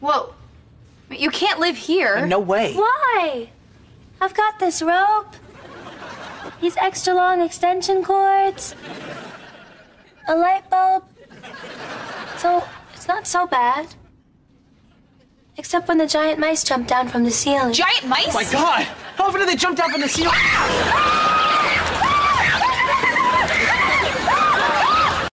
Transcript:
Whoa. You can't live here. No way. Why? I've got this rope. These extra long extension cords. A light bulb. So it's not so bad. Except when the giant mice jumped down from the ceiling. Giant mice? Oh my god! How often do they jump down from the ceiling? Ah!